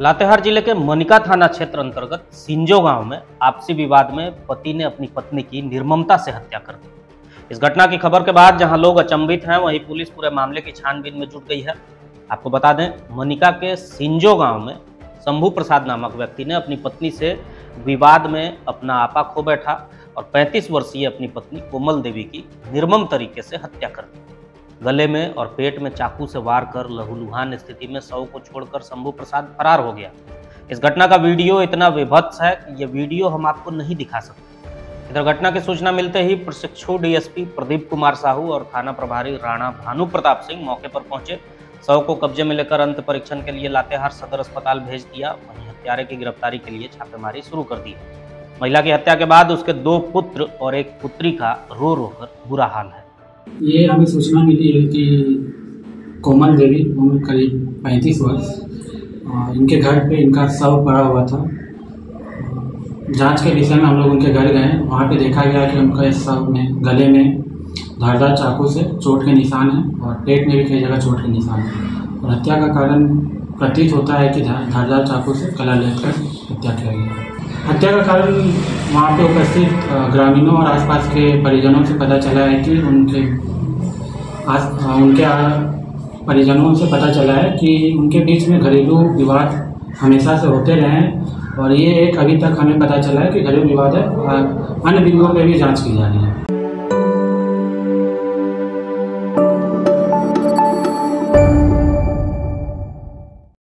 लातेहार ज़िले के मनिका थाना क्षेत्र अंतर्गत सिंजो गाँव में आपसी विवाद में पति ने अपनी पत्नी की निर्ममता से हत्या कर दी। इस घटना की खबर के बाद जहाँ लोग अचंभित हैं, वहीं पुलिस पूरे मामले की छानबीन में जुट गई है। आपको बता दें, मनिका के सिंजो गाँव में शंभू प्रसाद नामक व्यक्ति ने अपनी पत्नी से विवाद में अपना आपा खो बैठा और 35 वर्षीय अपनी पत्नी कोमल देवी की निर्मम तरीके से हत्या कर दी। गले में और पेट में चाकू से वार कर लहूलुहान स्थिति में शव को छोड़कर शंभू प्रसाद फरार हो गया। इस घटना का वीडियो इतना विभत्स है कि यह वीडियो हम आपको नहीं दिखा सकते। इधर घटना की सूचना मिलते ही प्रशिक्षु डीएसपी प्रदीप कुमार साहू और थाना प्रभारी राणा भानु प्रताप सिंह मौके पर पहुँचे। शव को कब्जे में लेकर अंत परीक्षण के लिए लातेहार सदर अस्पताल भेज दिया। वहीं हत्यारे की गिरफ्तारी के लिए छापेमारी शुरू कर दी। महिला की हत्या के बाद उसके दो पुत्र और एक पुत्री का रो रो कर बुरा हाल है। ये हमें सूचना मिली है कि कोमल देवी उम्र करीब पैंतीस वर्ष इनके घर पे इनका शव पड़ा हुआ था। जाँच के विषय में हम लोग उनके घर गए। वहाँ पे देखा गया कि उनका इस शव में गले में धारदार चाकू से चोट के निशान है और पेट में भी कई जगह चोट के निशान है। और हत्या का कारण प्रतीत होता है कि धारदार चाकू से गला लेकर हत्या किया गया। हत्या का कारण वहाँ पे उपस्थित ग्रामीणों और आसपास के परिजनों से पता चला है कि उनके आस उनके परिजनों से पता चला है कि उनके बीच में घरेलू विवाद हमेशा से होते रहे हैं और ये एक अभी तक हमें पता चला है कि घरेलू विवाद है और अन्य बिंदुओं पर भी जाँच की जा रही है।